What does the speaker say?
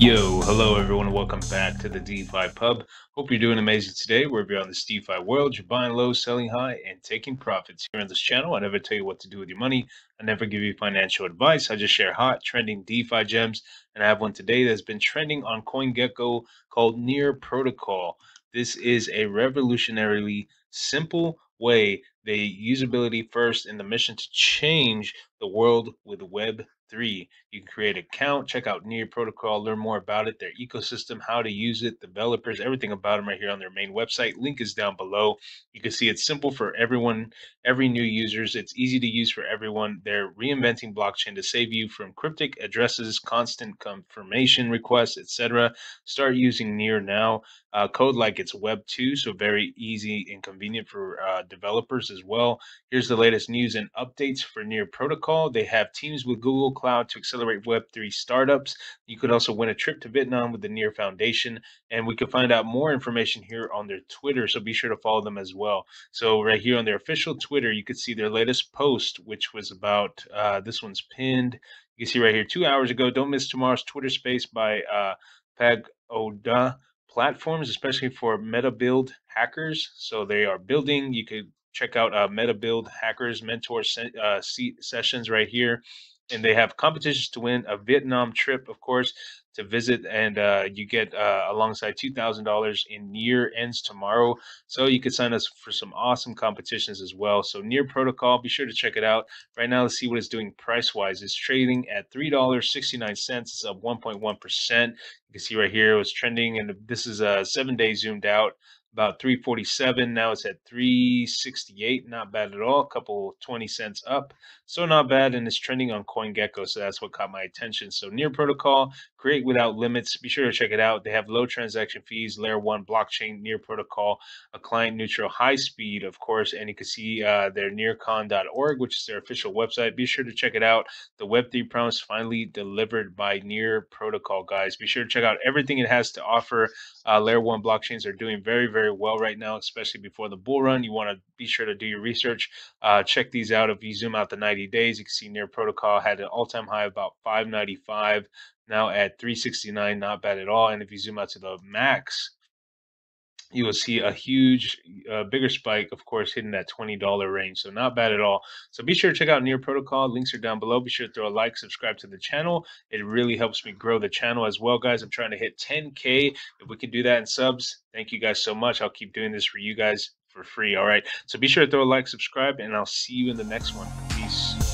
Yo, hello everyone, welcome back to the DeFi Pub. Hope you're doing amazing today. Wherever you're on this DeFi world, you're buying low, selling high, and taking profits. Here on this channel, I never tell you what to do with your money. I never give you financial advice. I just share hot, trending DeFi gems. And I have one today that's been trending on CoinGecko called Near Protocol. This is a revolutionarily simple way the usability first and the mission to change the world with Web three. You can create an account, check out Near Protocol, learn more about it, their ecosystem, how to use it, developers, everything about them right here on their main website. Link is down below. You can see it's simple for everyone, every new users. It's easy to use for everyone. They're reinventing blockchain to save you from cryptic addresses, constant confirmation requests, etc. Start using Near now. Uh, code like it's Web 2, so very easy and convenient for uh, developers as well. Here's the latest news and updates for Near Protocol. They have teams with Google Cloud to accelerate Web3 startups. You could also win a trip to Vietnam with the Near Foundation. And we can find out more information here on their Twitter. So be sure to follow them as well. So, right here on their official Twitter, you could see their latest post, which was about uh, this one's pinned. You can see right here two hours ago. Don't miss tomorrow's Twitter space by uh, Pagoda platforms, especially for MetaBUILD hackers. So they are building. You could check out uh, MetaBUILD hackers mentor se- uh, sessions right here and they have competitions to win a Vietnam trip, of course, to visit, and uh, you get uh, alongside two thousand dollars in Near ends tomorrow. So you could sign us for some awesome competitions as well. So Near Protocol, be sure to check it out. Right now, let's see what it's doing price wise. It's trading at three dollars sixty nine cents. It's up one point one percent. You can see right here it was trending, and this is a seven day zoomed out about 347 now it's at 368 not bad at all. A couple 20 cents up. So not bad and it's trending on coingecko so that's what caught my attention. So near protocol create without limits. Be sure to check it out. They have low transaction fees layer one blockchain near protocol a client neutral high speed of course and you can see uh, their nearcon.org which is their official website. Be sure to check it out. The web3 promise finally delivered by near protocol guys. Be sure to check out everything it has to offer. Uh, layer one blockchains are doing very very very well right now, especially before the bull run. You want to be sure to do your research. Uh, check these out. If you zoom out the 90 days, you can see Near Protocol had an all-time high about 595, now at 369, not bad at all. And if you zoom out to the max, you will see a huge, uh, bigger spike, of course, hitting that $20 range. So not bad at all. So be sure to check out Near Protocol. Links are down below. Be sure to throw a like, subscribe to the channel. It really helps me grow the channel as well, guys. I'm trying to hit 10K. If we can do that in subs, thank you guys so much. I'll keep doing this for you guys for free. All right. So be sure to throw a like, subscribe, and I'll see you in the next one. Peace.